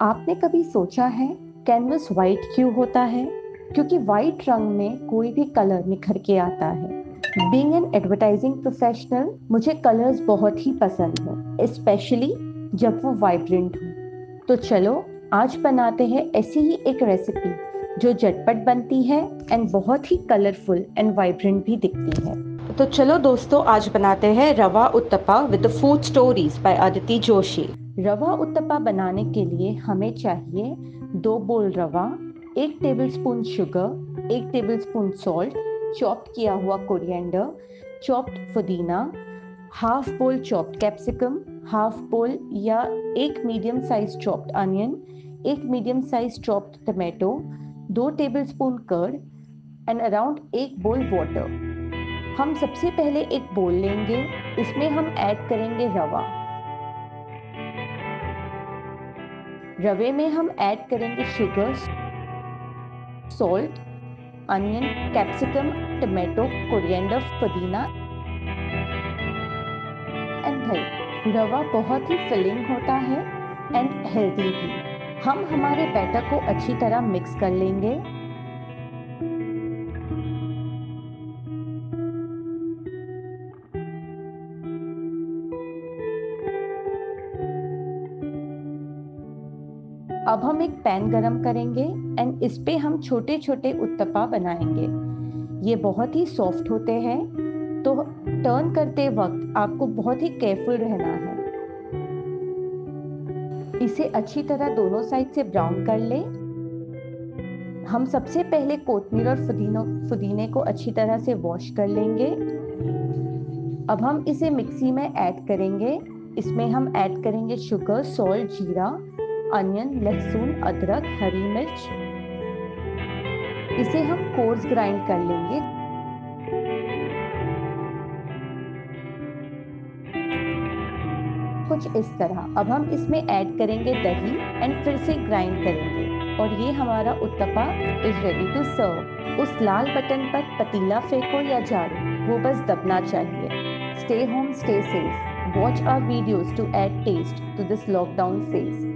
आपने कभी सोचा है कैनवस वाइट क्यों होता है? क्योंकि वाइट रंग में कोई भी कलर निखर के आता है। बीइंग एन एडवर्टाइजिंग प्रोफेशनल मुझे कलर्स बहुत ही पसंद है स्पेशली जब वो वाइब्रेंट हो। तो चलो, आज बनाते हैं ऐसी ही एक रेसिपी जो झटपट बनती है एंड बहुत ही कलरफुल एंड वाइब्रेंट भी दिखती है। तो चलो दोस्तों, आज बनाते हैं rava uttapa with food stories by Aditi Joshi rava uttapa बनाने के लिए हमें चाहिए दो बोल रवा, एक टेबलस्पून शुगर एक टेबलस्पून सॉल्ट चॉप्ड किया हुआ कोरिएंडर चॉप्ड पुदीना half bowl chopped capsicum half bowl या एक मीडियम साइज़ चॉप्ड अनियन एक मीडियम साइज़ चॉप्ड टमाटो दो टेबलस्पून कर्ड एंड अराउंड एक बोल वाटर हम सबसे पहले एक बोल लेंगे, इसमें हम ऐड करेंगे रवा। रवे में हम ऐड करेंगे sugar salt onion capsicum tomato coriander पुदीना एंड दही। रवा बहुत ही फिलिंग होता है एंड हेल्दी भी। हम हमारे बैटर को अच्छी तरह मिक्स कर लेंगे। अब हम एक पैन गरम करेंगे एंड इस पे हम छोटे छोटे उत्तपा बनाएँगे। ये बहुत ही सॉफ्ट होते हैं तो टर्न करते वक्त आपको बहुत ही केयरफुल रहना है। इसे अच्छी तरह दोनों साइड से ब्राउन कर ले। हम सबसे पहले कोतमीर और फुदीनो, फुदीने को अच्छी तरह से वॉश कर लेंगे। अब हम इसे मिक्सी में ऐड करेंगे। इसमें हम ऐड करेंगे शुगर सॉल्ट जीरा। अनियन, लहसुन, अदरक, हरी मिर्च। इसे हम कोर्स ग्राइंड कर लेंगे। कुछ इस तरह। अब हम इसमें ऐड करेंगे दही एंड फिर से ग्राइंड करेंगे। और ये हमारा uttapa is ready to serve उस लाल बटन पर पतीला फेंको या झाड़ू। वो बस दबना चाहिए। Stay home stay safe watch our videos to add taste to this lockdown phase